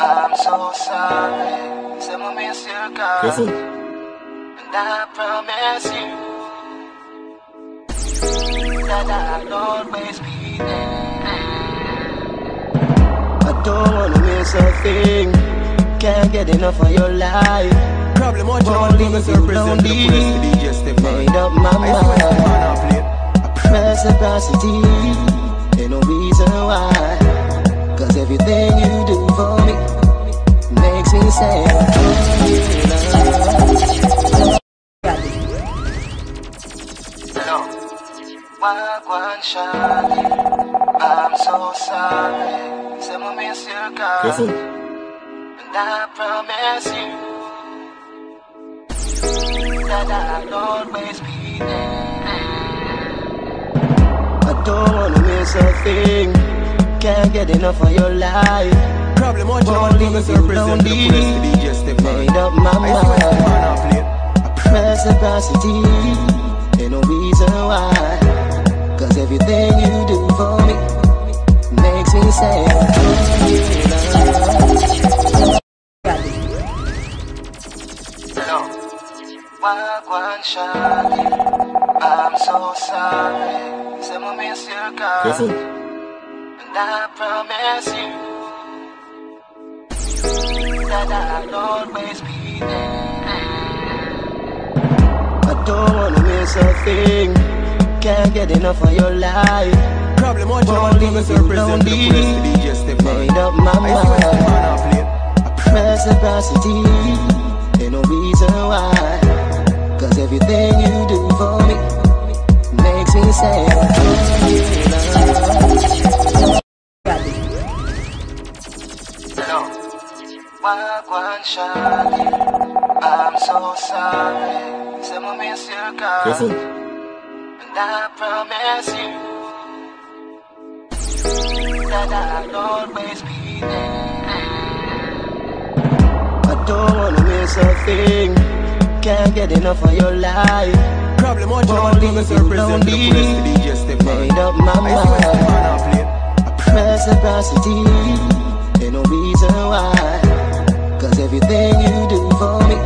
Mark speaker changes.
Speaker 1: I'm so sorry. Say I miss your call.
Speaker 2: Careful.
Speaker 1: And I promise you that I'll always be there.
Speaker 3: I don't wanna miss a thing. Can't get enough of your life.
Speaker 2: Problem what you
Speaker 3: Won't
Speaker 2: know,
Speaker 3: leave
Speaker 2: Mr.
Speaker 3: you
Speaker 2: the
Speaker 3: lonely.
Speaker 2: DJ Stefan.
Speaker 3: Made up my
Speaker 2: to
Speaker 3: mind.
Speaker 2: God, I play.
Speaker 3: Reciprocity, ain't no reason why. Cause everything you do for me makes me say,
Speaker 1: Hello. Wagwan I'm so sorry. Say I miss your call.
Speaker 2: Careful.
Speaker 1: And I promise you that I'll always be there.
Speaker 3: I don't wanna miss a thing. Can't get enough of your life.
Speaker 2: Problem what you
Speaker 3: Won't
Speaker 2: know,
Speaker 3: leave
Speaker 2: Mr.
Speaker 3: you
Speaker 2: the
Speaker 3: lonely.
Speaker 2: police, the DJ Stefan.
Speaker 3: Made up my
Speaker 2: I swear to
Speaker 3: mind.
Speaker 2: God, I play.
Speaker 3: Reciprocity, ain't no reason why. Cause everything you do for me makes me say,
Speaker 1: Hello. Wagwan Shadi. I'm so sorry. Say I miss your call.
Speaker 2: Careful.
Speaker 1: And I promise you that I'll always be there.
Speaker 3: I don't wanna miss a thing. Can't get enough of your life.
Speaker 2: Problem what you
Speaker 3: Won't
Speaker 2: know,
Speaker 3: leave
Speaker 2: Mr.
Speaker 3: you
Speaker 2: President, the
Speaker 3: lonely.
Speaker 2: police, the DJ Stefan.
Speaker 3: Made up my
Speaker 2: I swear to
Speaker 3: mind.
Speaker 2: God, I play.
Speaker 3: Reciprocity, ain't no reason why. Cause everything you do for me
Speaker 1: I'm so sorry. Say I miss your call.
Speaker 2: Careful.
Speaker 1: And I promise you that I'll always be there.
Speaker 3: I don't wanna miss a thing. Can't get enough of your life.
Speaker 2: Problem what you
Speaker 3: Won't
Speaker 2: know,
Speaker 3: leave
Speaker 2: Mr.
Speaker 3: you
Speaker 2: President, the police, the DJ Stefan.
Speaker 3: Made up my
Speaker 2: mind. I to
Speaker 3: mind.
Speaker 2: God, I play.
Speaker 3: Reciprocity, ain't no reason why. Cause everything you do for me